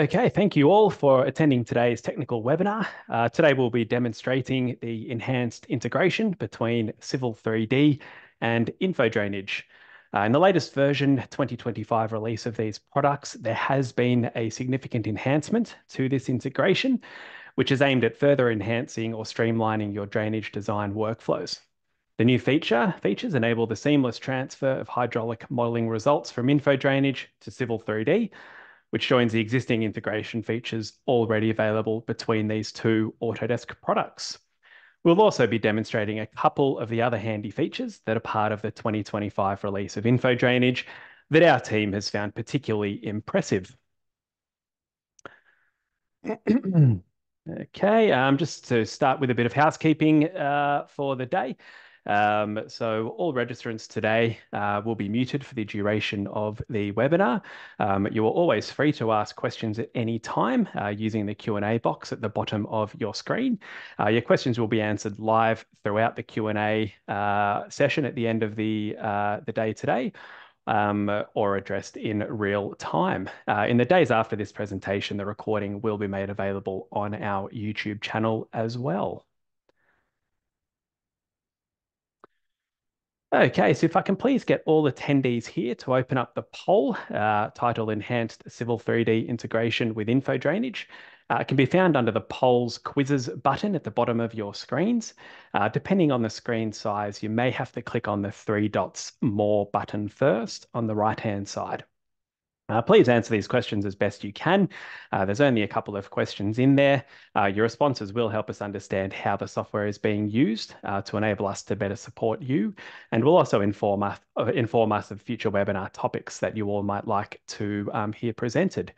Okay, thank you all for attending today's technical webinar. Uh, today we'll be demonstrating the enhanced integration between Civil 3D and InfoDrainage. Uh, in the latest version 2025 release of these products, there has been a significant enhancement to this integration, which is aimed at further enhancing or streamlining your drainage design workflows. The new feature features enable the seamless transfer of hydraulic modeling results from InfoDrainage to Civil 3D, which joins the existing integration features already available between these two Autodesk products. We'll also be demonstrating a couple of the other handy features that are part of the 2025 release of InfoDrainage that our team has found particularly impressive. okay, um, just to start with a bit of housekeeping uh, for the day. Um, so all registrants today uh, will be muted for the duration of the webinar. Um, you are always free to ask questions at any time uh, using the Q&A box at the bottom of your screen. Uh, your questions will be answered live throughout the Q&A uh, session at the end of the, uh, the day today. Um, or addressed in real time. Uh, in the days after this presentation, the recording will be made available on our YouTube channel as well. Okay, so if I can please get all attendees here to open up the poll uh, titled Enhanced Civil 3D Integration with Info Drainage. Uh, it can be found under the polls quizzes button at the bottom of your screens. Uh, depending on the screen size, you may have to click on the three dots more button first on the right hand side. Uh, please answer these questions as best you can. Uh, there's only a couple of questions in there. Uh, your responses will help us understand how the software is being used uh, to enable us to better support you, and will also inform us, uh, inform us of future webinar topics that you all might like to um, hear presented.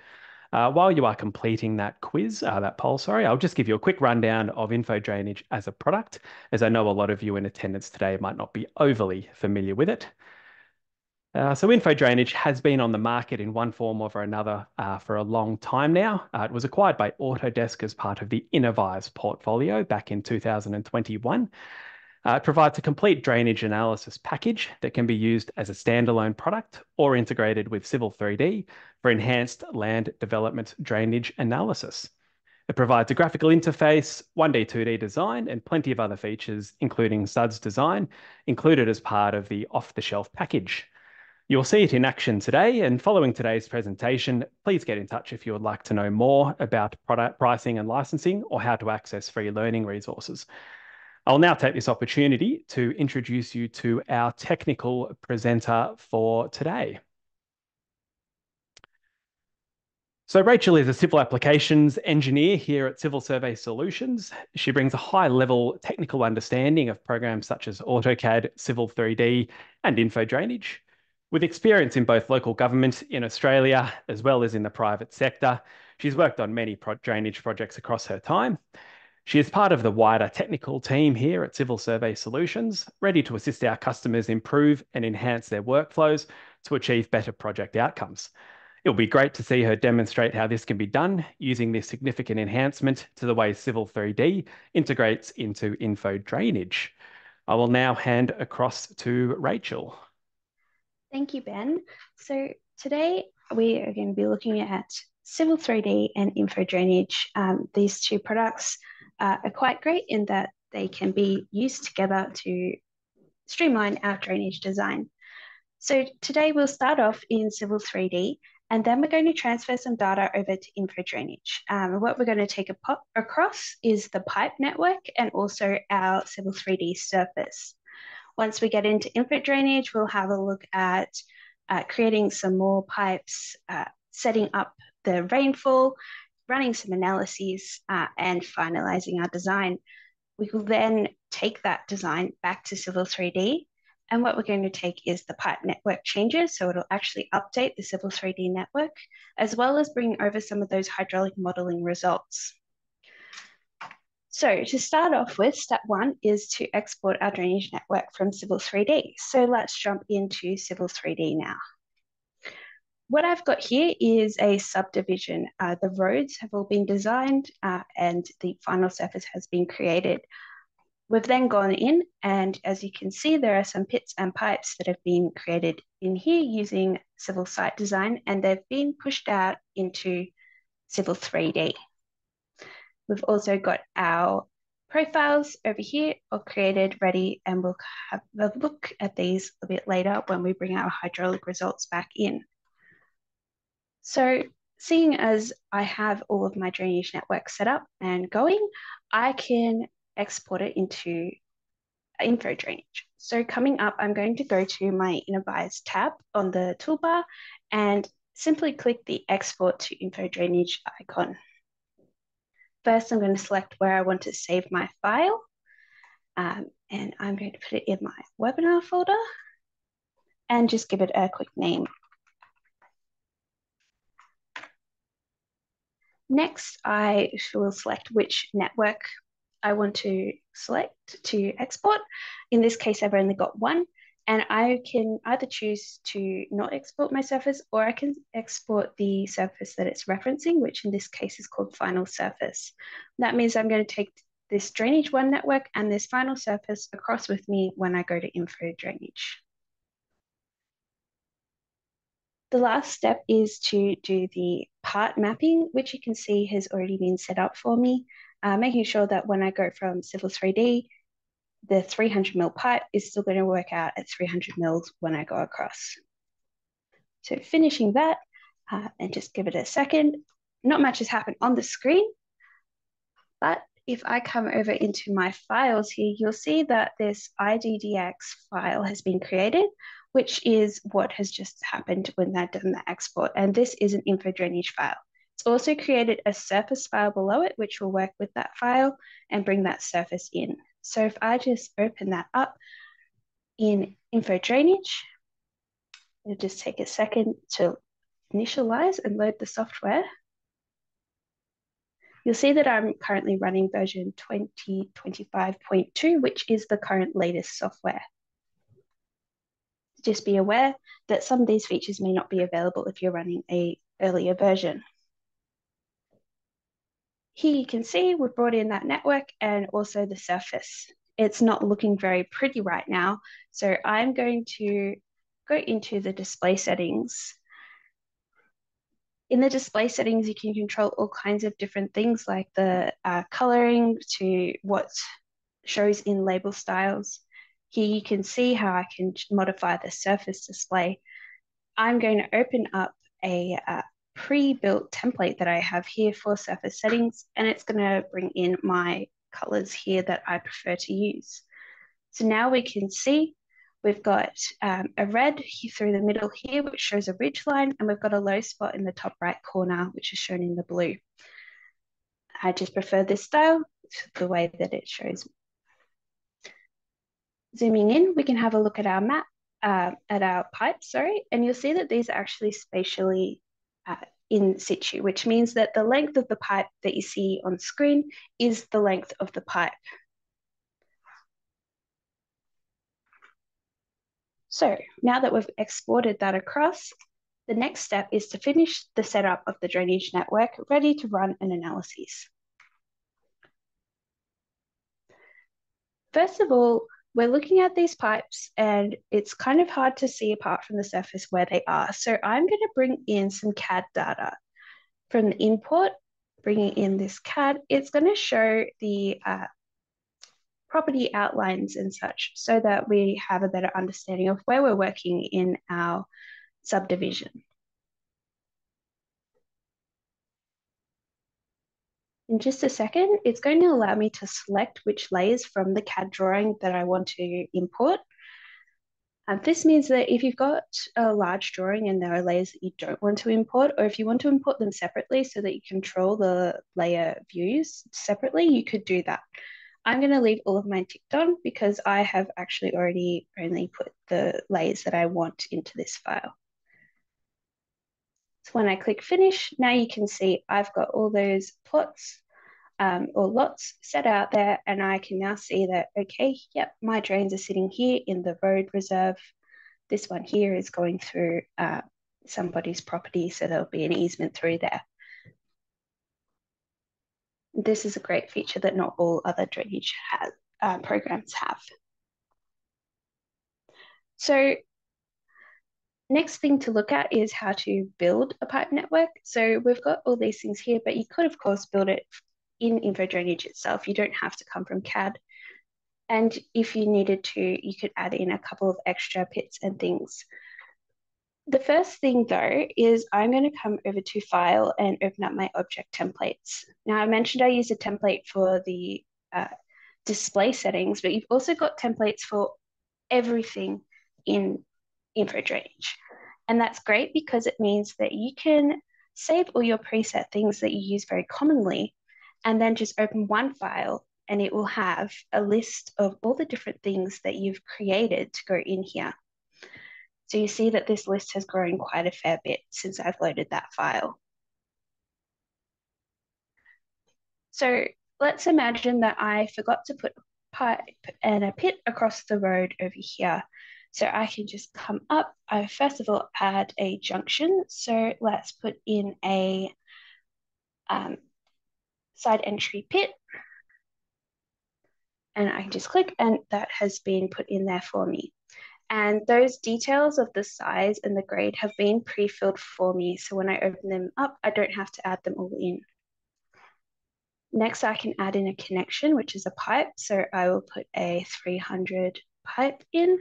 Uh, while you are completing that quiz, that poll, sorry, I'll just give you a quick rundown of info drainage as a product, as I know a lot of you in attendance today might not be overly familiar with it. Uh, so InfoDrainage has been on the market in one form or another uh, for a long time now. Uh, it was acquired by Autodesk as part of the Innovyze portfolio back in 2021. Uh, it provides a complete drainage analysis package that can be used as a standalone product or integrated with Civil 3D for enhanced land development drainage analysis. It provides a graphical interface, 1D, 2D design, and plenty of other features, including SUDS design, included as part of the off-the-shelf package. You'll see it in action today, and following today's presentation, please get in touch if you would like to know more about product pricing and licensing or how to access free learning resources. I'll now take this opportunity to introduce you to our technical presenter for today. So Rachel is a civil applications engineer here at Civil Survey Solutions. She brings a high level technical understanding of programs such as AutoCAD, Civil 3D and InfoDrainage. With experience in both local government in Australia as well as in the private sector, she's worked on many pro drainage projects across her time. She is part of the wider technical team here at Civil Survey Solutions, ready to assist our customers improve and enhance their workflows to achieve better project outcomes. It'll be great to see her demonstrate how this can be done using this significant enhancement to the way Civil 3D integrates into info drainage. I will now hand across to Rachel. Thank you, Ben. So today we are going to be looking at Civil 3D and Info Drainage. Um, these two products uh, are quite great in that they can be used together to streamline our drainage design. So today we'll start off in Civil 3D and then we're going to transfer some data over to Info Drainage. Um, what we're going to take across is the pipe network and also our Civil 3D surface. Once we get into info drainage, we'll have a look at uh, creating some more pipes, uh, setting up the rainfall, running some analyses, uh, and finalizing our design. We will then take that design back to Civil 3D. And what we're going to take is the pipe network changes. So it'll actually update the Civil 3D network, as well as bring over some of those hydraulic modeling results. So to start off with, step one is to export our drainage network from Civil 3D. So let's jump into Civil 3D now. What I've got here is a subdivision. Uh, the roads have all been designed uh, and the final surface has been created. We've then gone in and as you can see, there are some pits and pipes that have been created in here using civil site design and they've been pushed out into Civil 3D. We've also got our profiles over here all created, ready, and we'll have a look at these a bit later when we bring our hydraulic results back in. So seeing as I have all of my drainage network set up and going, I can export it into info drainage. So coming up, I'm going to go to my Innovyze tab on the toolbar and simply click the export to info drainage icon. First, I'm going to select where I want to save my file. Um, and I'm going to put it in my webinar folder and just give it a quick name. Next, I will select which network I want to select to export. In this case, I've only got one, and I can either choose to not export my surface or I can export the surface that it's referencing, which in this case is called final surface. That means I'm going to take this drainage one network and this final surface across with me when I go to info drainage. The last step is to do the part mapping, which you can see has already been set up for me uh, making sure that when I go from Civil 3D, the 300 mil pipe is still going to work out at 300 mils when I go across. So finishing that uh, and just give it a second. Not much has happened on the screen, but if I come over into my files here, you'll see that this IDDX file has been created, which is what has just happened when I've done the export. And this is an info drainage file. It's also created a surface file below it, which will work with that file and bring that surface in. So if I just open that up in info drainage, it'll just take a second to initialize and load the software. You'll see that I'm currently running version 2025.2, which is the current latest software. Just be aware that some of these features may not be available if you're running a earlier version. Here you can see we've brought in that network and also the surface. It's not looking very pretty right now. So I'm going to go into the display settings. In the display settings, you can control all kinds of different things like the uh, coloring to what shows in label styles. Here you can see how I can modify the surface display. I'm going to open up a uh, pre-built template that I have here for surface settings, and it's going to bring in my colors here that I prefer to use. So now we can see we've got um, a red through the middle here, which shows a ridge line, and we've got a low spot in the top right corner, which is shown in the blue. I just prefer this style, the way that it shows. Zooming in, we can have a look at our map, uh, at our pipe, sorry, and you'll see that these are actually spatially uh, in situ, which means that the length of the pipe that you see on screen is the length of the pipe. So now that we've exported that across, the next step is to finish the setup of the drainage network ready to run an analysis. First of all, we're looking at these pipes and it's kind of hard to see apart from the surface where they are. So I'm going to bring in some CAD data. From the import, bringing in this CAD, it's going to show the uh, property outlines and such so that we have a better understanding of where we're working in our subdivision. In just a second, it's going to allow me to select which layers from the CAD drawing that I want to import. And this means that if you've got a large drawing and there are layers that you don't want to import, or if you want to import them separately so that you control the layer views separately, you could do that. I'm going to leave all of mine ticked on because I have actually already only put the layers that I want into this file. So when I click finish, now you can see I've got all those plots um, or lots set out there and I can now see that, okay, yep, my drains are sitting here in the road reserve. This one here is going through uh, somebody's property, so there'll be an easement through there. This is a great feature that not all other drainage has, uh, programs have. So Next thing to look at is how to build a pipe network. So we've got all these things here, but you could of course build it in InfoDrainage itself. You don't have to come from CAD. And if you needed to, you could add in a couple of extra pits and things. The first thing though is I'm going to come over to file and open up my object templates. Now I mentioned I use a template for the uh, display settings, but you've also got templates for everything in InfoDrainage. And that's great because it means that you can save all your preset things that you use very commonly and then just open one file and it will have a list of all the different things that you've created to go in here. So you see that this list has grown quite a fair bit since I've loaded that file. So let's imagine that I forgot to put a pipe and a pit across the road over here. So I can just come up. I first of all add a junction. So let's put in a um, side entry pit. And I can just click and that has been put in there for me. And those details of the size and the grade have been pre-filled for me. So when I open them up, I don't have to add them all in. Next, I can add in a connection, which is a pipe. So I will put a 300 pipe in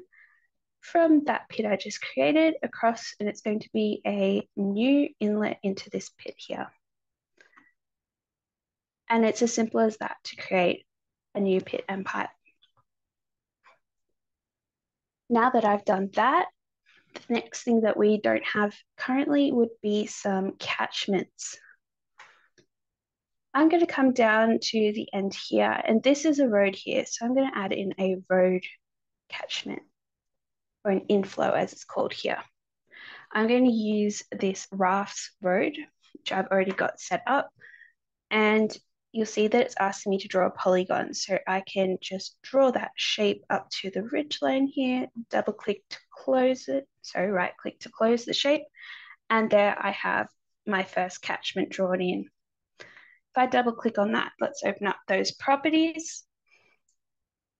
from that pit I just created across, and it's going to be a new inlet into this pit here. And it's as simple as that to create a new pit and pipe. Now that I've done that, the next thing that we don't have currently would be some catchments. I'm going to come down to the end here, and this is a road here, so I'm going to add in a road catchment, or an inflow as it's called here. I'm going to use this rafts road, which I've already got set up, and you'll see that it's asking me to draw a polygon. So I can just draw that shape up to the ridge line here, double click to close it. So right click to close the shape. And there I have my first catchment drawn in. If I double click on that, let's open up those properties.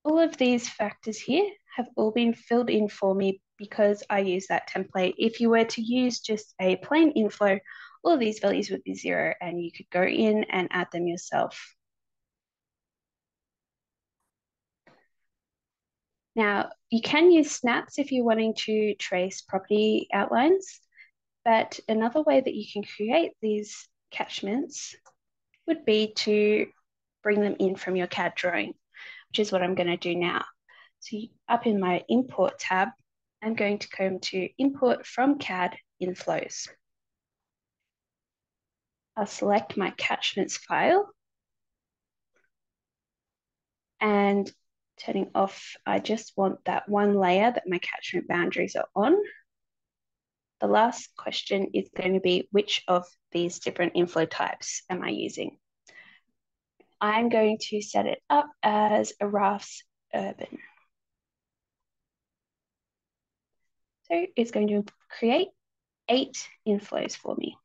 All of these factors here have all been filled in for me because I use that template. If you were to use just a plain inflow, all these values would be zero and you could go in and add them yourself. Now, you can use snaps if you're wanting to trace property outlines, but another way that you can create these catchments would be to bring them in from your CAD drawing, which is what I'm going to do now. So up in my import tab, I'm going to come to import from CAD inflows. I'll select my catchments file and turning off, I just want that one layer that my catchment boundaries are on. The last question is going to be which of these different inflow types am I using? I'm going to set it up as a rafts urban. So it's going to create eight inflows for me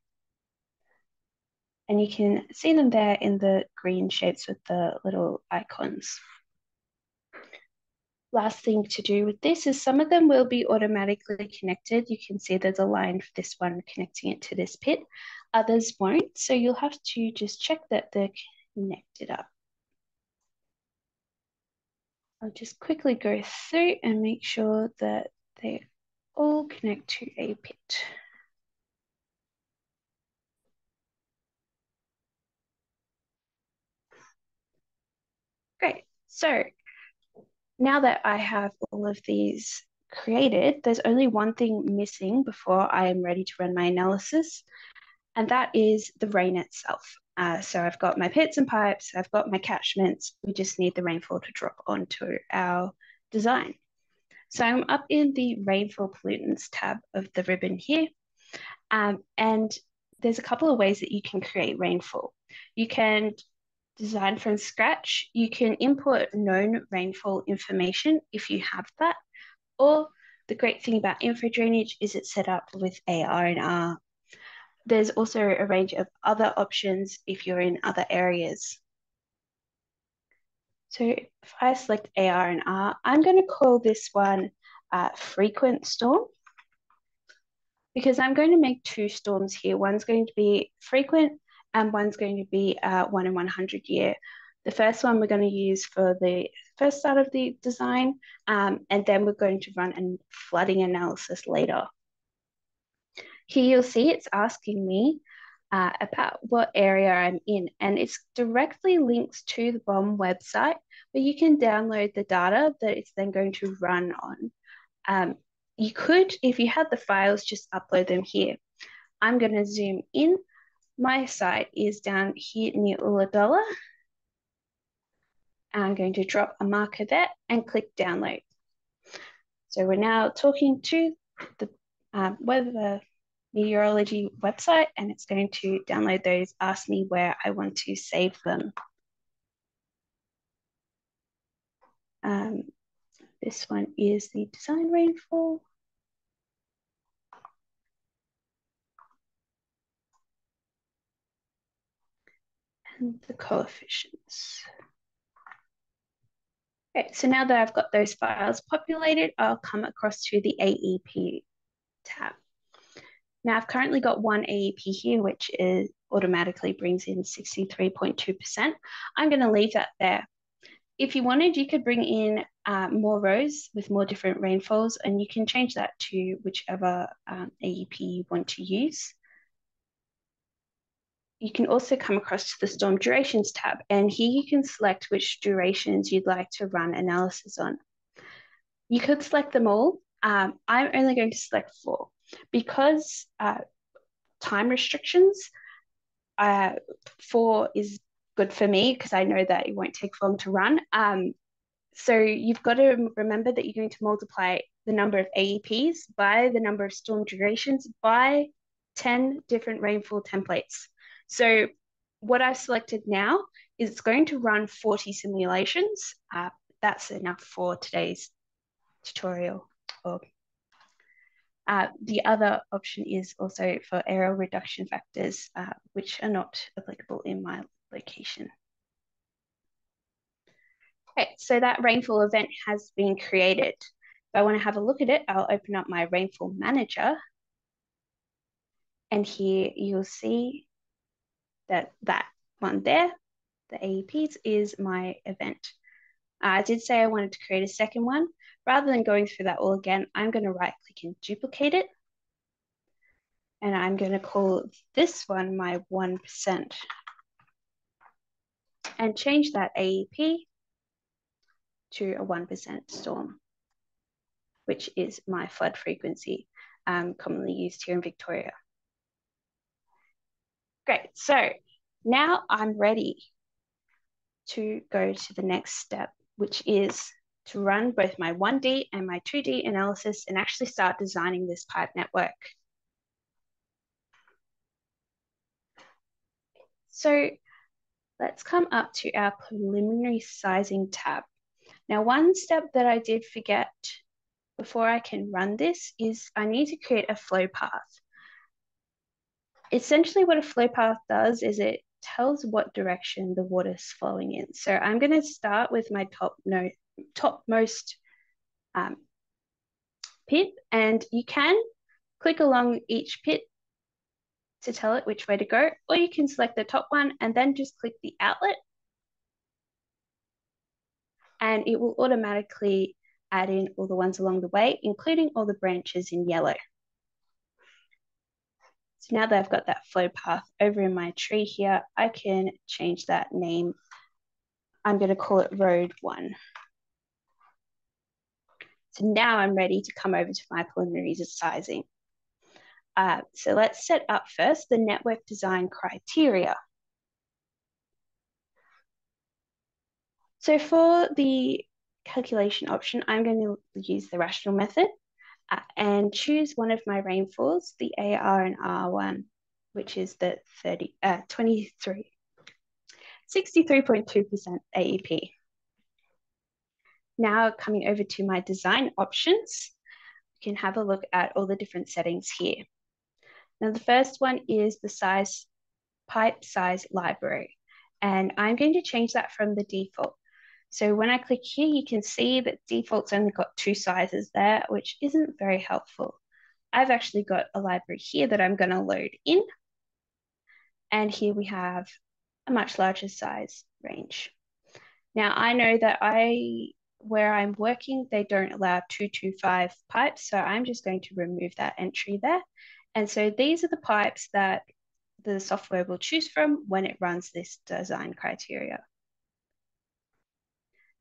and you can see them there in the green shapes with the little icons. Last thing to do with this is some of them will be automatically connected. You can see there's a line for this one connecting it to this pit. Others won't, so you'll have to just check that they're connected up. I'll just quickly go through and make sure that they all connect to a pit. Great. So now that I have all of these created, there's only one thing missing before I am ready to run my analysis, and that is the rain itself. Uh, so I've got my pits and pipes, I've got my catchments, we just need the rainfall to drop onto our design. So I'm up in the rainfall pollutants tab of the ribbon here, um, and there's a couple of ways that you can create rainfall. You can design from scratch, you can import known rainfall information if you have that. Or the great thing about InfoDrainage is it's set up with AR&R. There's also a range of other options if you're in other areas. So if I select AR&R, I'm going to call this one uh, frequent storm. because I'm going to make two storms here. One's going to be frequent and one's going to be uh, one in 100 year. The first one we're going to use for the first start of the design, um, and then we're going to run a flooding analysis later. Here you'll see it's asking me uh, about what area I'm in, and it's directly links to the BOM website where you can download the data that it's then going to run on. Um, you could, if you had the files, just upload them here. I'm going to zoom in. My site is down here near Ulladulla. I'm going to drop a marker there and click download. So we're now talking to the um, weather meteorology website and it's going to download those, ask me where I want to save them. Um, this one is the design rainfall. And the coefficients. Okay, so now that I've got those files populated, I'll come across to the AEP tab. Now I've currently got one AEP here, which is automatically brings in 63.2%. I'm going to leave that there. If you wanted, you could bring in uh, more rows with more different rainfalls, and you can change that to whichever um, AEP you want to use. You can also come across to the storm durations tab, and here you can select which durations you'd like to run analysis on. You could select them all. Um, I'm only going to select four because uh, time restrictions. Uh, four is good for me because I know that it won't take long to run. Um, so you've got to remember that you're going to multiply the number of AEPs by the number of storm durations by 10 different rainfall templates. So what I've selected now is it's going to run 40 simulations. Uh, that's enough for today's tutorial. Or, uh, the other option is also for areal reduction factors, uh, which are not applicable in my location. Okay, so that rainfall event has been created. If I want to have a look at it, I'll open up my rainfall manager. And here you'll see that that one there, the AEPs, is my event. Uh, I did say I wanted to create a second one. Rather than going through that all again, I'm going to right click and duplicate it. And I'm going to call this one my 1% and change that AEP to a 1% storm, which is my flood frequency um, commonly used here in Victoria. Great, so now I'm ready to go to the next step, which is to run both my 1D and my 2D analysis and actually start designing this pipe network. So let's come up to our preliminary sizing tab. Now, one step that I did forget before I can run this is I need to create a flow path essentially what a flow path does is it tells what direction the water is flowing in. So I'm going to start with my top no, topmost um, pit, and you can click along each pit to tell it which way to go, or you can select the top one and then just click the outlet, and it will automatically add in all the ones along the way, including all the branches in yellow. So now that I've got that flow path over in my tree here, I can change that name. I'm going to call it road one. So now I'm ready to come over to my preliminary sizing. Uh, so let's set up first the network design criteria. So for the calculation option, I'm going to use the rational method uh, and choose one of my rainfalls, the AR and R1, which is the 30, uh, 23, 63.2% AEP. Now coming over to my design options, you can have a look at all the different settings here. Now the first one is the size, pipe size library. And I'm going to change that from the default so when I click here, you can see that default's only got two sizes there, which isn't very helpful. I've actually got a library here that I'm going to load in. And here we have a much larger size range. Now I know that I, where I'm working, they don't allow 225 pipes. So I'm just going to remove that entry there. And so these are the pipes that the software will choose from when it runs this design criteria.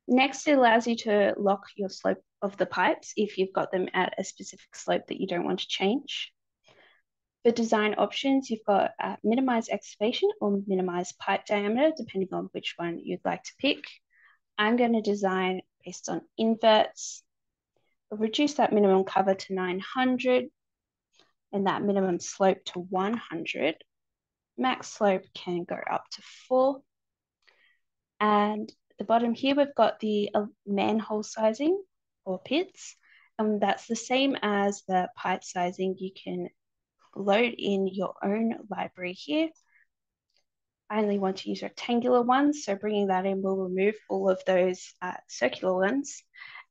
Next, it allows you to lock your slope of the pipes if you've got them at a specific slope that you don't want to change. For design options, you've got uh, minimize excavation or minimize pipe diameter, depending on which one you'd like to pick. I'm going to design based on inverts, reduce that minimum cover to 900 and that minimum slope to 100. Max slope can go up to four. And the bottom here, we've got the uh, manhole sizing or pits. And that's the same as the pipe sizing. You can load in your own library here. I only want to use rectangular ones, so bringing that in will remove all of those uh, circular ones.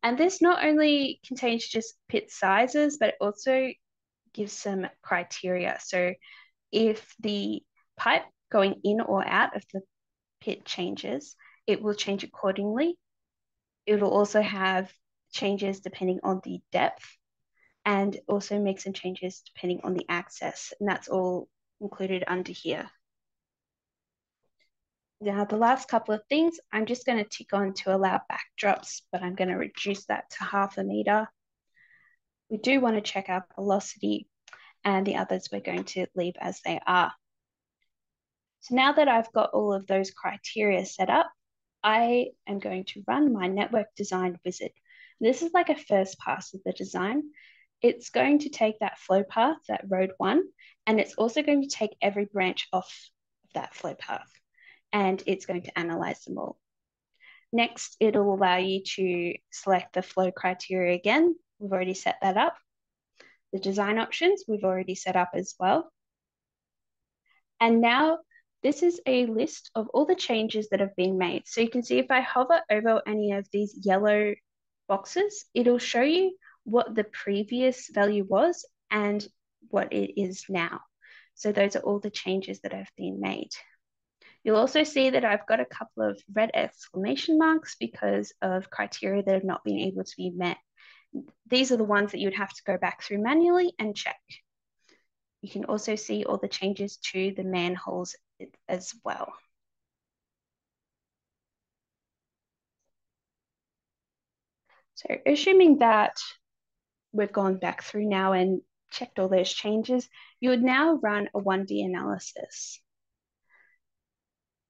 And this not only contains just pit sizes, but it also gives some criteria. So if the pipe going in or out of the pit changes, it will change accordingly. It will also have changes depending on the depth and also make some changes depending on the access. And that's all included under here. Now, the last couple of things, I'm just going to tick on to allow backdrops, but I'm going to reduce that to half a meter. We do want to check our velocity and the others we're going to leave as they are. So now that I've got all of those criteria set up, I am going to run my network design wizard. This is like a first pass of the design. It's going to take that flow path, that road one, and it's also going to take every branch off of that flow path, and it's going to analyze them all. Next, it'll allow you to select the flow criteria again. We've already set that up. The design options we've already set up as well. And now this is a list of all the changes that have been made. So you can see if I hover over any of these yellow boxes, it'll show you what the previous value was and what it is now. So those are all the changes that have been made. You'll also see that I've got a couple of red exclamation marks because of criteria that have not been able to be met. These are the ones that you'd have to go back through manually and check. You can also see all the changes to the manholes as well. So assuming that we've gone back through now and checked all those changes, you would now run a 1D analysis.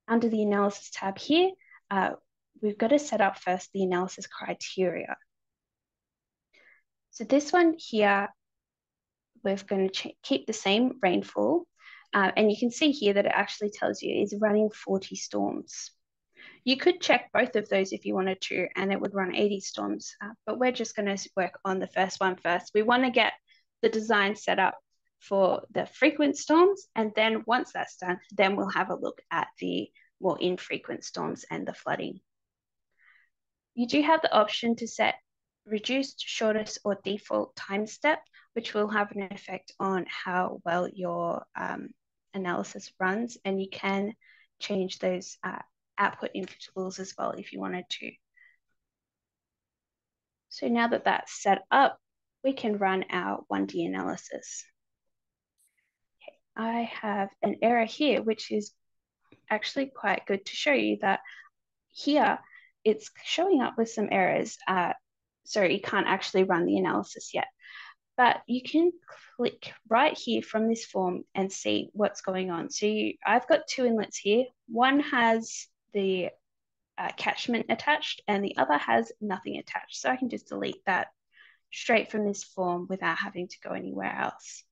Under the analysis tab here, uh, we've got to set up first the analysis criteria. So this one here, we're going to keep the same rainfall uh, and you can see here that it actually tells you is running 40 storms. You could check both of those if you wanted to, and it would run 80 storms, uh, but we're just going to work on the first one first. We want to get the design set up for the frequent storms, and then once that's done, then we'll have a look at the more infrequent storms and the flooding. You do have the option to set reduced, shortest, or default time step, which will have an effect on how well your um, analysis runs, and you can change those uh, output intervals as well if you wanted to. So now that that's set up, we can run our 1D analysis. I have an error here, which is actually quite good to show you that here it's showing up with some errors. Uh, so you can't actually run the analysis yet but you can click right here from this form and see what's going on. So you, I've got two inlets here. One has the uh, catchment attached and the other has nothing attached. So I can just delete that straight from this form without having to go anywhere else.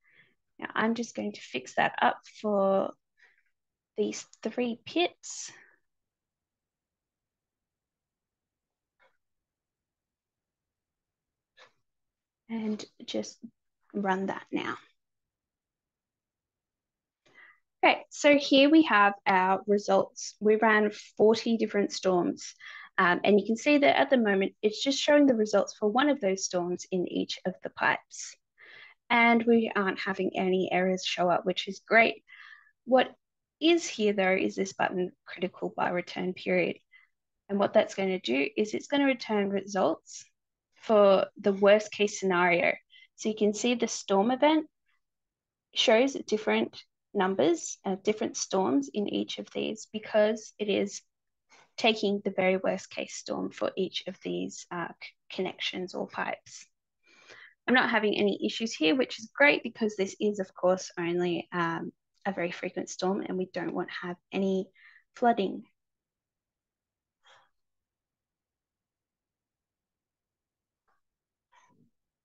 Now I'm just going to fix that up for these three pits. and just run that now. Okay, so here we have our results. We ran 40 different storms. Um, and you can see that at the moment, it's just showing the results for one of those storms in each of the pipes. And we aren't having any errors show up, which is great. What is here though is this button critical by return period. And what that's going to do is it's going to return results for the worst case scenario. So you can see the storm event shows different numbers, uh, different storms in each of these because it is taking the very worst case storm for each of these uh, connections or pipes. I'm not having any issues here, which is great because this is, of course, only um, a very frequent storm and we don't want to have any flooding.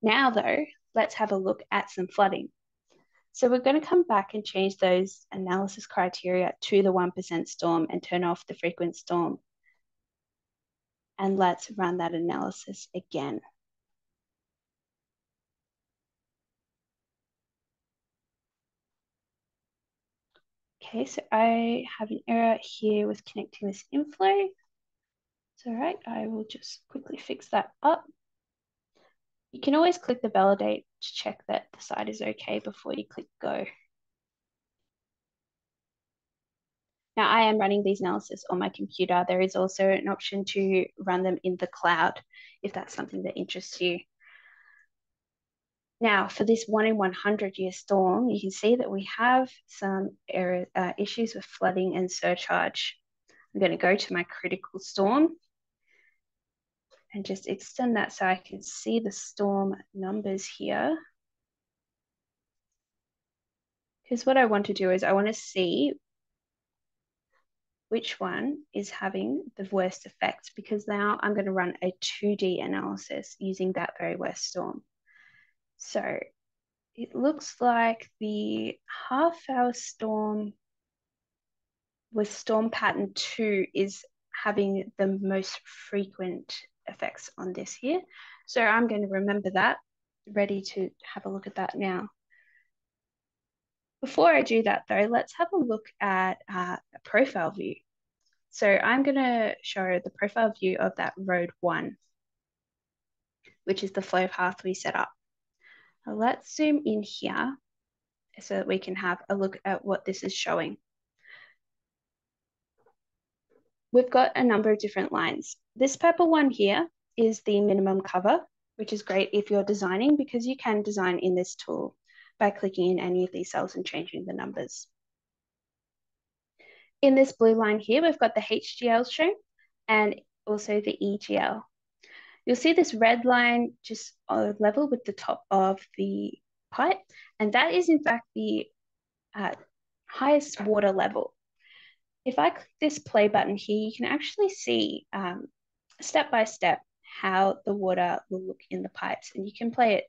Now, though, let's have a look at some flooding. So we're going to come back and change those analysis criteria to the 1% storm and turn off the frequent storm. And let's run that analysis again. Okay, so I have an error here with connecting this inflow. It's all right, I will just quickly fix that up. You can always click the validate to check that the site is okay before you click go. Now I am running these analysis on my computer. There is also an option to run them in the cloud if that's something that interests you. Now, for this one in 100 year storm, you can see that we have some uh, issues with flooding and surcharge. I'm going to go to my critical storm and just extend that so I can see the storm numbers here. Because what I want to do is I want to see which one is having the worst effect because now I'm going to run a 2D analysis using that very worst storm. So it looks like the half hour storm with storm pattern two is having the most frequent effects on this here. So I'm going to remember that, ready to have a look at that now. Before I do that though, let's have a look at uh, a profile view. So I'm going to show the profile view of that road one, which is the flow path we set up. Let's zoom in here so that we can have a look at what this is showing. We've got a number of different lines. This purple one here is the minimum cover, which is great if you're designing because you can design in this tool by clicking in any of these cells and changing the numbers. In this blue line here, we've got the HGL shown and also the EGL. You'll see this red line just level with the top of the pipe, and that is in fact the uh, highest water level. If I click this play button here, you can actually see um, step by step how the water will look in the pipes, and you can play it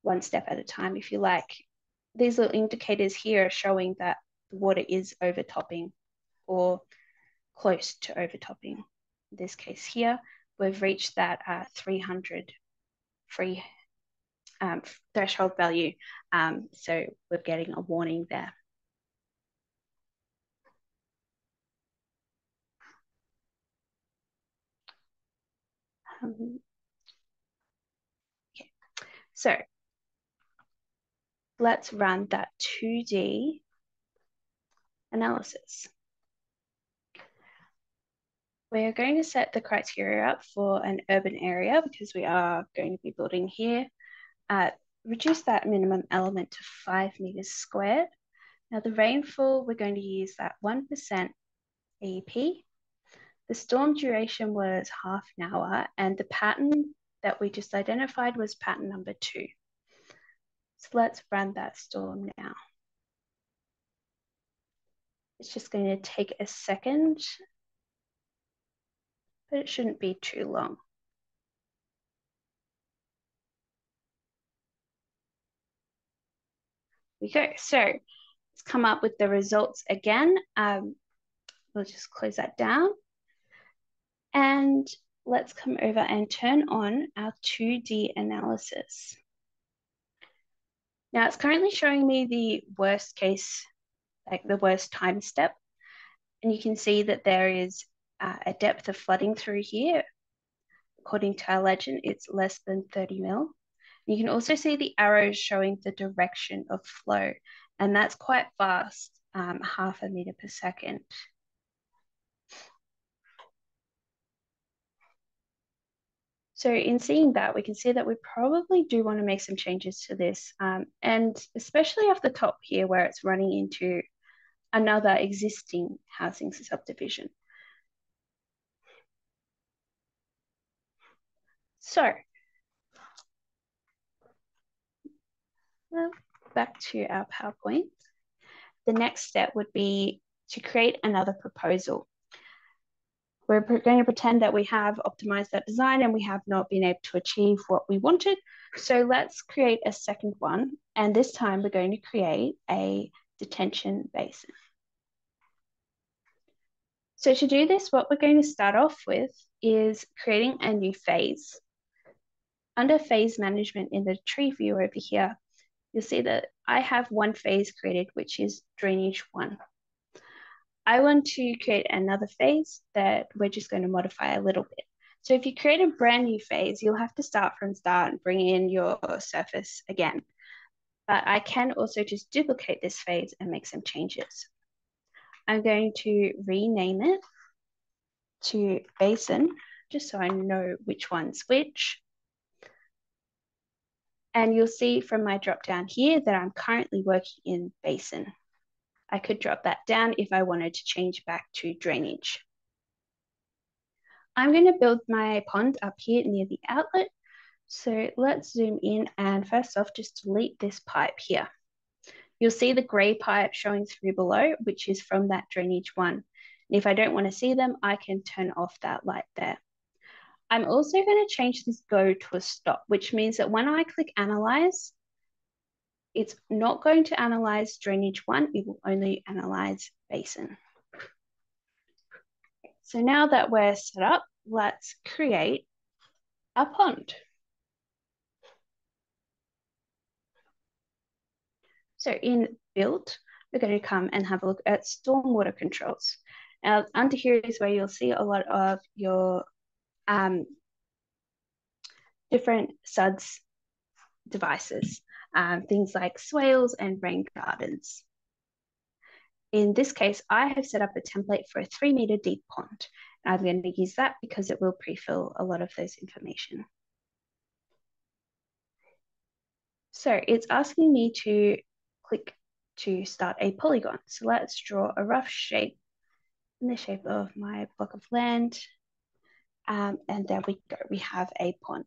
one step at a time if you like. These little indicators here are showing that the water is overtopping or close to overtopping. In this case here, we've reached that uh, 300 free um, threshold value. Um, so we're getting a warning there. Um, okay. So let's run that 2D analysis we're going to set the criteria up for an urban area because we are going to be building here. Uh, reduce that minimum element to five meters squared. Now the rainfall, we're going to use that 1% AEP. The storm duration was half an hour and the pattern that we just identified was pattern number two. So let's run that storm now. It's just going to take a second but it shouldn't be too long. we go. So let's come up with the results again. Um, we'll just close that down. And let's come over and turn on our 2D analysis. Now it's currently showing me the worst case, like the worst time step. And you can see that there is uh, a depth of flooding through here. According to our legend, it's less than 30 mil. You can also see the arrows showing the direction of flow, and that's quite fast, um, half a meter per second. So in seeing that, we can see that we probably do want to make some changes to this, um, and especially off the top here where it's running into another existing housing subdivision. So back to our PowerPoint. The next step would be to create another proposal. We're going to pretend that we have optimized that design and we have not been able to achieve what we wanted. So let's create a second one. And this time we're going to create a detention basin. So to do this, what we're going to start off with is creating a new phase. Under phase management in the tree view over here, you'll see that I have one phase created, which is drainage one. I want to create another phase that we're just going to modify a little bit. So if you create a brand new phase, you'll have to start from start and bring in your surface again. But I can also just duplicate this phase and make some changes. I'm going to rename it to basin, just so I know which one's which. And you'll see from my drop down here that I'm currently working in basin. I could drop that down if I wanted to change back to drainage. I'm going to build my pond up here near the outlet. So let's zoom in and first off, just delete this pipe here. You'll see the gray pipe showing through below, which is from that drainage one. And if I don't want to see them, I can turn off that light there. I'm also going to change this go to a stop, which means that when I click analyze, it's not going to analyze drainage one, it will only analyze basin. So now that we're set up, let's create a pond. So in built, we're going to come and have a look at stormwater controls. Now under here is where you'll see a lot of your um, different SUDS devices, um, things like swales and rain gardens. In this case, I have set up a template for a three meter deep pond. I'm going to use that because it will pre-fill a lot of those information. So it's asking me to click to start a polygon. So let's draw a rough shape in the shape of my block of land. Um, and there we go, we have a pond.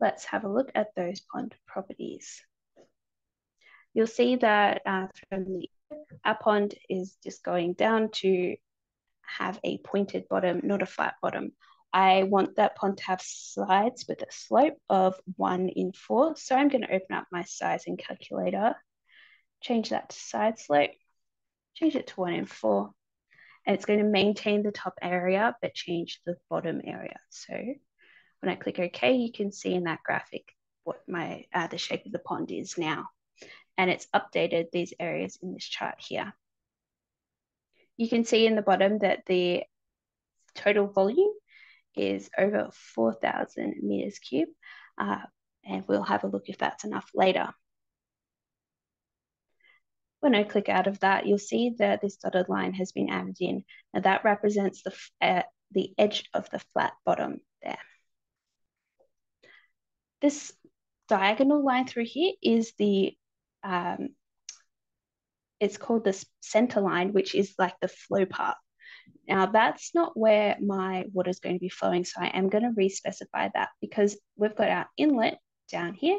Let's have a look at those pond properties. You'll see that uh, from the our pond is just going down to have a pointed bottom, not a flat bottom. I want that pond to have sides with a slope of one in four. So I'm going to open up my sizing calculator, change that to side slope, change it to one in four. And it's going to maintain the top area, but change the bottom area. So when I click OK, you can see in that graphic what my uh, the shape of the pond is now. And it's updated these areas in this chart here. You can see in the bottom that the total volume is over 4,000 meters cube. Uh, and we'll have a look if that's enough later. When I click out of that, you'll see that this dotted line has been added in. and that represents the, uh, the edge of the flat bottom there. This diagonal line through here is the, um, it's called the center line, which is like the flow path. Now that's not where my water is going to be flowing. So I am going to re-specify that because we've got our inlet down here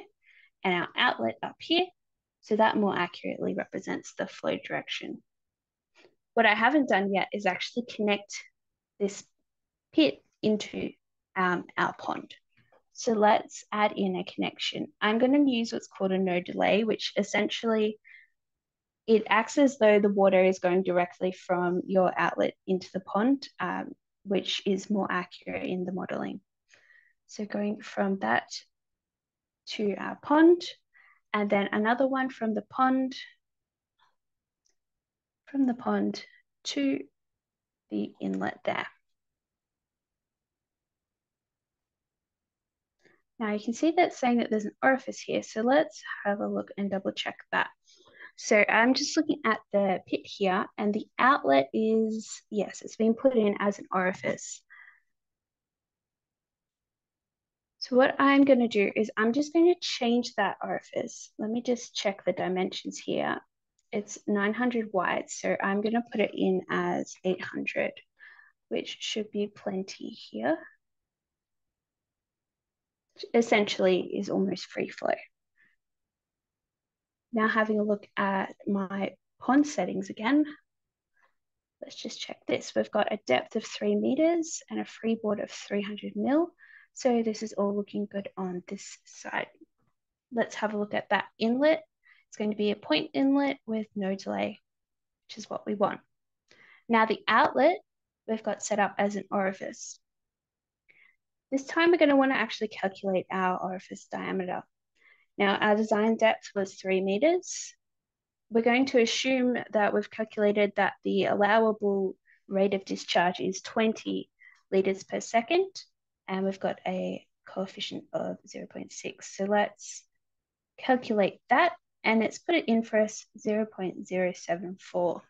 and our outlet up here. So that more accurately represents the flow direction. What I haven't done yet is actually connect this pit into um, our pond. So let's add in a connection. I'm going to use what's called a no delay, which essentially it acts as though the water is going directly from your outlet into the pond, um, which is more accurate in the modeling. So going from that to our pond, and then another one from the pond, from the pond to the inlet there. Now you can see that saying that there's an orifice here. So let's have a look and double check that. So I'm just looking at the pit here and the outlet is, yes, it's been put in as an orifice. So what I'm going to do is I'm just going to change that orifice. Let me just check the dimensions here. It's 900 wide, so I'm going to put it in as 800, which should be plenty here. Essentially is almost free flow. Now having a look at my pond settings again, let's just check this. We've got a depth of three meters and a freeboard of 300 mil. So this is all looking good on this side. Let's have a look at that inlet. It's going to be a point inlet with no delay, which is what we want. Now the outlet, we've got set up as an orifice. This time we're going to want to actually calculate our orifice diameter. Now our design depth was three meters. We're going to assume that we've calculated that the allowable rate of discharge is 20 liters per second, and we've got a coefficient of 0.6. So let's calculate that, and it's put it in for us 0.074.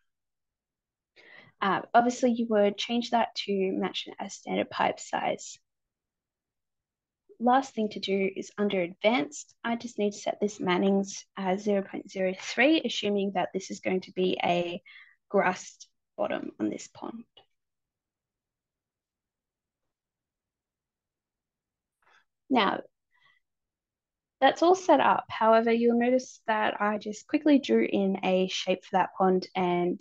Uh, obviously, you would change that to match a standard pipe size last thing to do is under advanced, I just need to set this Manning's as 0.03, assuming that this is going to be a grassed bottom on this pond. Now, that's all set up. However, you'll notice that I just quickly drew in a shape for that pond and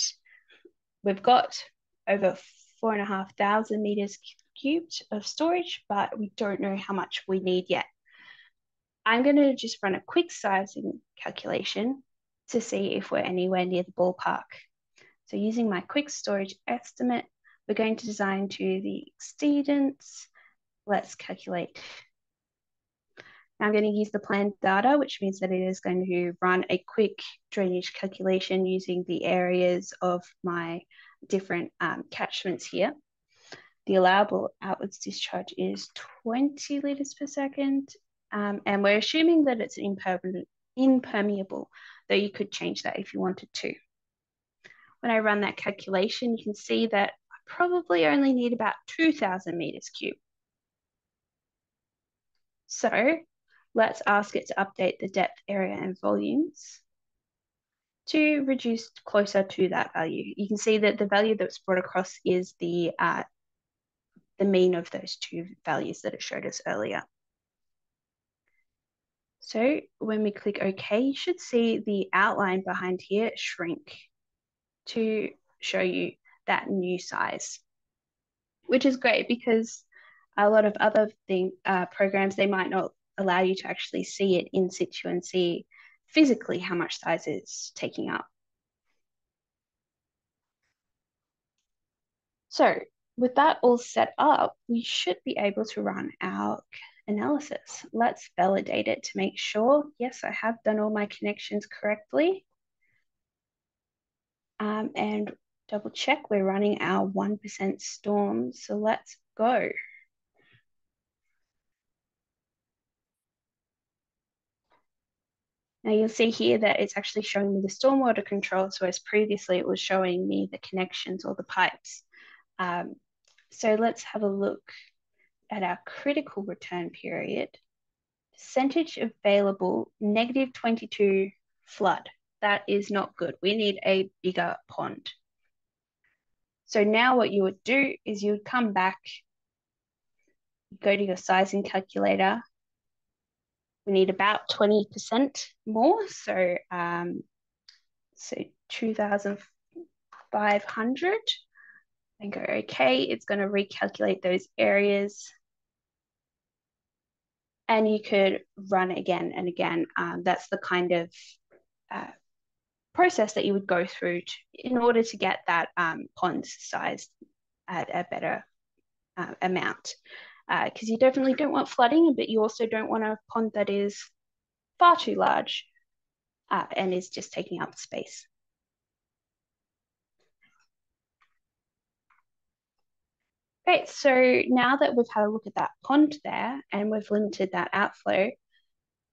we've got over four and a half thousand meters cubed of storage, but we don't know how much we need yet. I'm going to just run a quick sizing calculation to see if we're anywhere near the ballpark. So using my quick storage estimate, we're going to design to the exceedance. Let's calculate. I'm going to use the planned data, which means that it is going to run a quick drainage calculation using the areas of my different um, catchments here. The allowable outwards discharge is 20 litres per second, um, and we're assuming that it's impermeable, though you could change that if you wanted to. When I run that calculation, you can see that I probably only need about 2,000 meters cubed. So let's ask it to update the depth, area, and volumes to reduce closer to that value. You can see that the value that's brought across is the uh, the mean of those two values that it showed us earlier. So when we click OK, you should see the outline behind here shrink to show you that new size, which is great because a lot of other thing, uh, programs, they might not allow you to actually see it in situ and see physically how much size it's taking up. So with that all set up, we should be able to run our analysis. Let's validate it to make sure, yes, I have done all my connections correctly. Um, and double check we're running our 1% storm. So let's go. Now you'll see here that it's actually showing me the stormwater controls, whereas previously it was showing me the connections or the pipes. Um, so let's have a look at our critical return period. Percentage available, negative 22 flood. That is not good. We need a bigger pond. So now what you would do is you would come back, go to your sizing calculator. We need about 20% more. So, um, so 2,500 and go okay. It's going to recalculate those areas. And you could run again and again. Um, that's the kind of uh, process that you would go through to, in order to get that um, pond size at a better uh, amount. Because uh, you definitely don't want flooding, but you also don't want a pond that is far too large uh, and is just taking up space. Great, so now that we've had a look at that pond there and we've limited that outflow,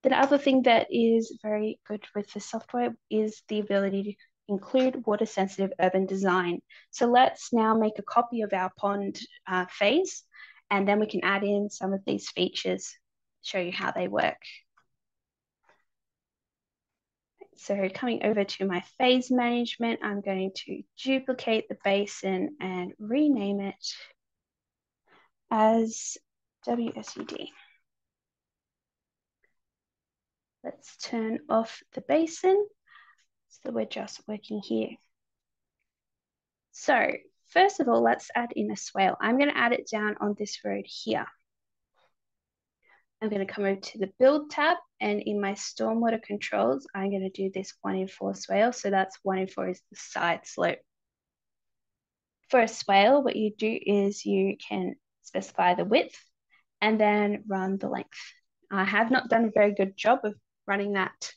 the other thing that is very good with the software is the ability to include water sensitive urban design. So let's now make a copy of our pond uh, phase and then we can add in some of these features, show you how they work. So coming over to my phase management, I'm going to duplicate the basin and rename it as WSUD. Let's turn off the basin. So we're just working here. So first of all, let's add in a swale. I'm going to add it down on this road here. I'm going to come over to the build tab and in my stormwater controls, I'm going to do this one in four swale. So that's one in four is the side slope. For a swale, what you do is you can specify the width and then run the length. I have not done a very good job of running that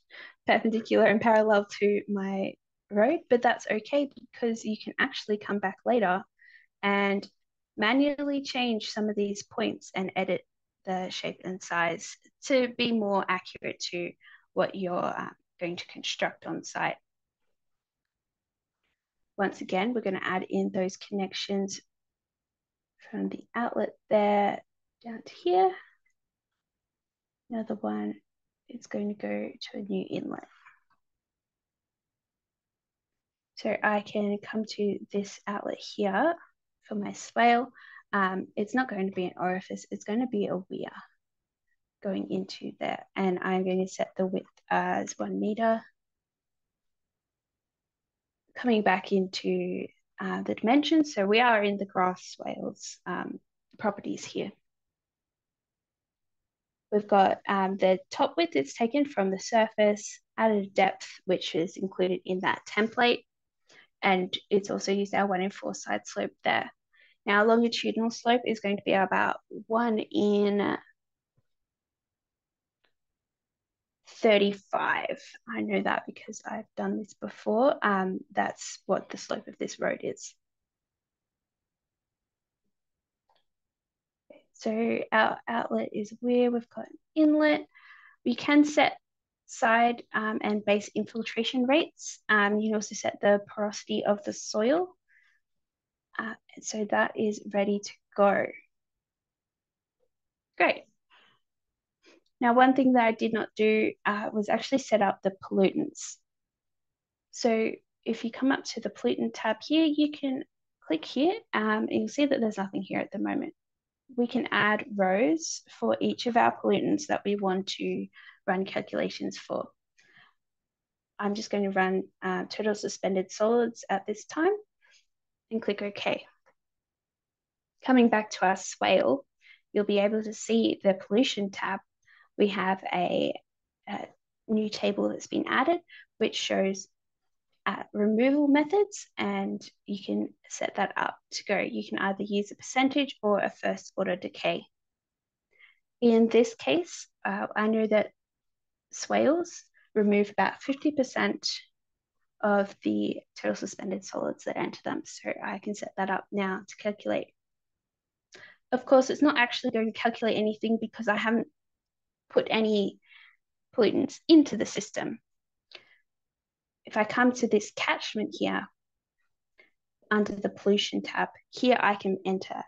perpendicular and parallel to my road, but that's okay because you can actually come back later and manually change some of these points and edit the shape and size to be more accurate to what you're uh, going to construct on site. Once again, we're going to add in those connections from the outlet there down to here. Another one is going to go to a new inlet. So I can come to this outlet here for my swale. Um, it's not going to be an orifice, it's going to be a weir going into there. And I'm going to set the width as one meter. Coming back into uh, the dimensions. So we are in the grass swales um, properties here. We've got um, the top width it's taken from the surface, added depth, which is included in that template. And it's also used our one in four side slope there. Now longitudinal slope is going to be about one in 35. I know that because I've done this before. Um, that's what the slope of this road is. So our outlet is where we've got an inlet. We can set side um, and base infiltration rates. Um, you can also set the porosity of the soil. Uh, so that is ready to go. Great. Now, one thing that I did not do uh, was actually set up the pollutants. So if you come up to the pollutant tab here, you can click here um, and you'll see that there's nothing here at the moment. We can add rows for each of our pollutants that we want to run calculations for. I'm just going to run uh, total suspended solids at this time and click OK. Coming back to our swale, you'll be able to see the pollution tab. We have a, a new table that's been added, which shows uh, removal methods, and you can set that up to go. You can either use a percentage or a first order decay. In this case, uh, I know that swales remove about 50% of the total suspended solids that enter them. So I can set that up now to calculate. Of course, it's not actually going to calculate anything because I haven't put any pollutants into the system. If I come to this catchment here, under the pollution tab, here I can enter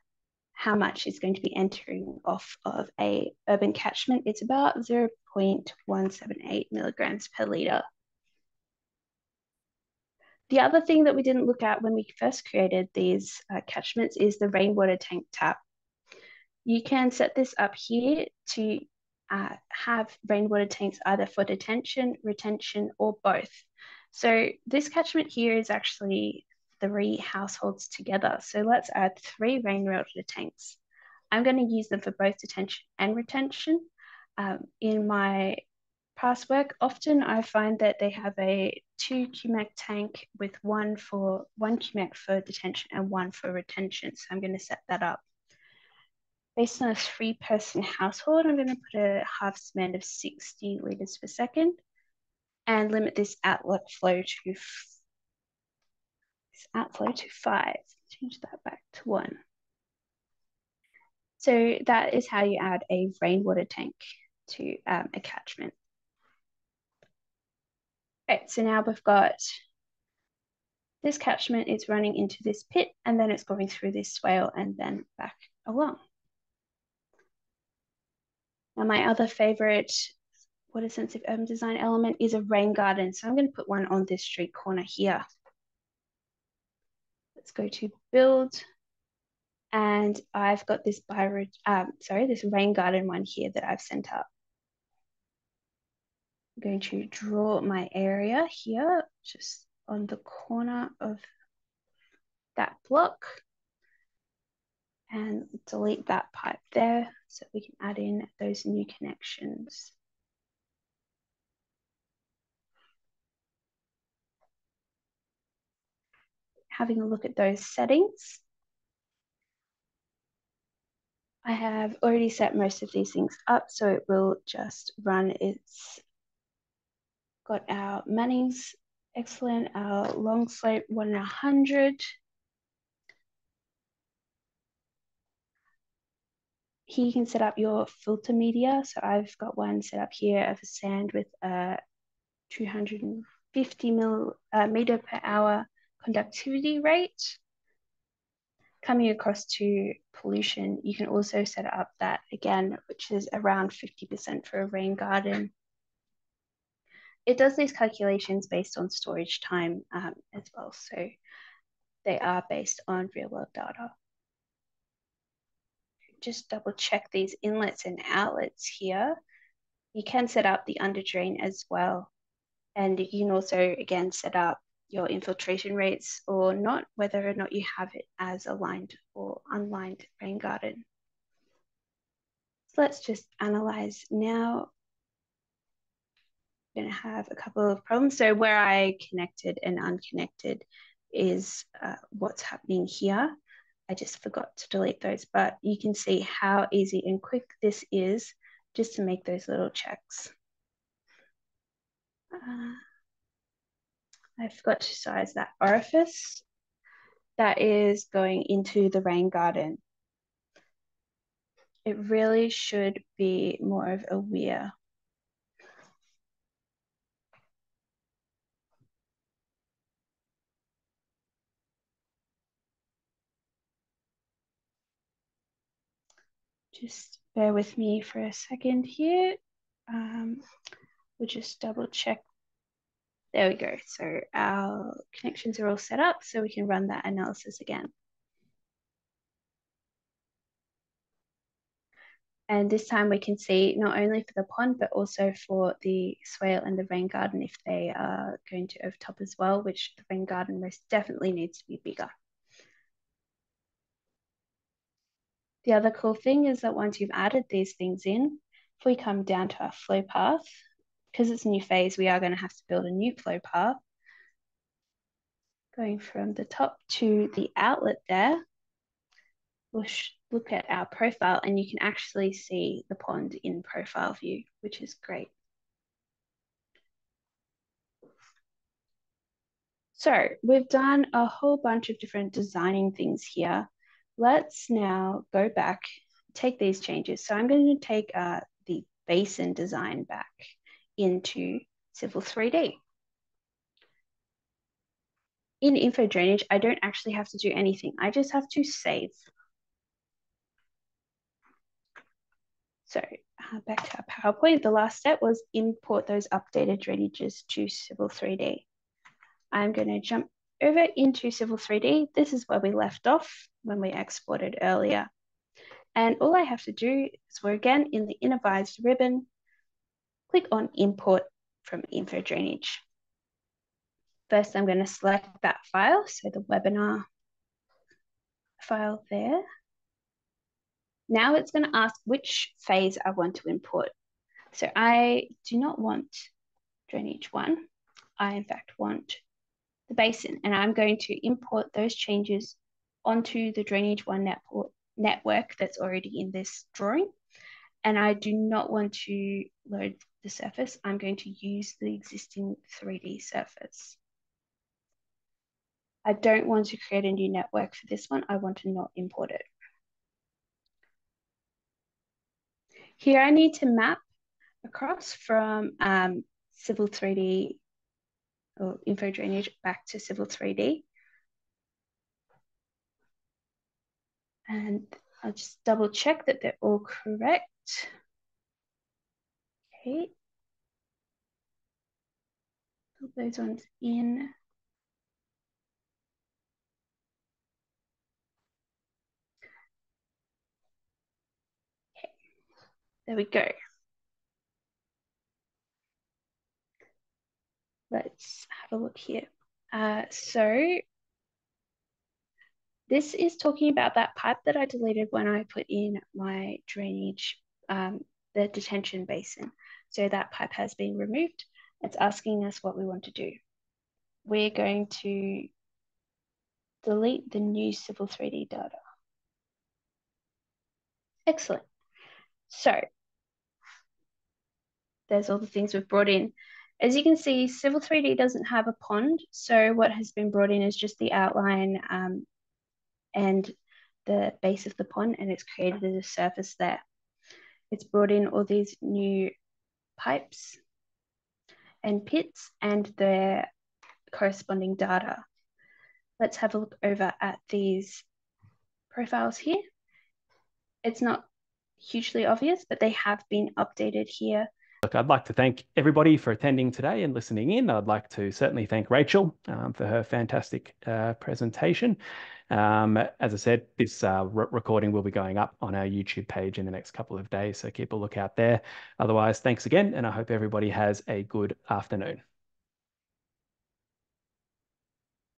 how much is going to be entering off of a urban catchment. It's about 0.178 milligrams per litre the other thing that we didn't look at when we first created these uh, catchments is the rainwater tank tap. You can set this up here to uh, have rainwater tanks either for detention, retention, or both. So this catchment here is actually three households together. So let's add three rainwater tanks. I'm going to use them for both detention and retention. Um, in my past work, often I find that they have a two QMAC tank with one for one QMAC for detention and one for retention. So I'm going to set that up. Based on a three person household, I'm going to put a half demand of 60 liters per second and limit this outlet flow to this outflow to five. Change that back to one. So that is how you add a rainwater tank to um, a catchment. Okay, so now we've got this catchment is running into this pit and then it's going through this swale and then back along. Now my other favorite water sensitive urban design element is a rain garden. So I'm going to put one on this street corner here. Let's go to build. And I've got this bio, um, sorry, this rain garden one here that I've sent up. Going to draw my area here, just on the corner of that block and delete that pipe there so we can add in those new connections. Having a look at those settings. I have already set most of these things up, so it will just run its, got our Mannings, excellent, our long slope one in a hundred. Here you can set up your filter media. So I've got one set up here of a sand with a 250 mil, uh, meter per hour conductivity rate. Coming across to pollution, you can also set up that again, which is around 50% for a rain garden. It does these calculations based on storage time um, as well. So they are based on real world data just double check these inlets and outlets here. You can set up the under drain as well. And you can also, again, set up your infiltration rates or not, whether or not you have it as a lined or unlined rain garden. So let's just analyze now. Going to have a couple of problems. So where I connected and unconnected is uh, what's happening here. I just forgot to delete those, but you can see how easy and quick this is just to make those little checks. Uh, I forgot to size that orifice that is going into the rain garden. It really should be more of a weir just bear with me for a second here. Um, we'll just double check. There we go. So our connections are all set up so we can run that analysis again. And this time we can see not only for the pond, but also for the swale and the rain garden if they are going to overtop as well, which the rain garden most definitely needs to be bigger. The other cool thing is that once you've added these things in, if we come down to our flow path, because it's a new phase, we are going to have to build a new flow path. Going from the top to the outlet there, we'll look at our profile and you can actually see the pond in profile view, which is great. So we've done a whole bunch of different designing things here let's now go back, take these changes. So I'm going to take uh, the basin design back into Civil 3D. In InfoDrainage, I don't actually have to do anything. I just have to save. So uh, back to our PowerPoint, the last step was import those updated drainages to Civil 3D. I'm going to jump over into Civil 3D, this is where we left off when we exported earlier. And all I have to do is we're again in the inner Innovyze ribbon, click on import from InfoDrainage. First, I'm going to select that file, so the webinar file there. Now it's going to ask which phase I want to import. So I do not want drainage one. I in fact want the basin and I'm going to import those changes onto the Drainage One network that's already in this drawing. And I do not want to load the surface. I'm going to use the existing 3D surface. I don't want to create a new network for this one. I want to not import it. Here I need to map across from um, Civil 3D or InfoDrainage back to Civil 3D. And I'll just double check that they're all correct. Okay. Put those ones in. Okay, there we go. Let's have a look here. Uh, so this is talking about that pipe that I deleted when I put in my drainage, um, the detention basin. So that pipe has been removed. It's asking us what we want to do. We're going to delete the new Civil 3D data. Excellent. So there's all the things we've brought in. As you can see, Civil 3D doesn't have a pond, so what has been brought in is just the outline um, and the base of the pond, and it's created as a surface there. It's brought in all these new pipes and pits and their corresponding data. Let's have a look over at these profiles here. It's not hugely obvious, but they have been updated here Look, I'd like to thank everybody for attending today and listening in. I'd like to certainly thank Rachel um, for her fantastic uh, presentation. Um, as I said, this uh, re recording will be going up on our YouTube page in the next couple of days, so keep a lookout there. Otherwise, thanks again, and I hope everybody has a good afternoon.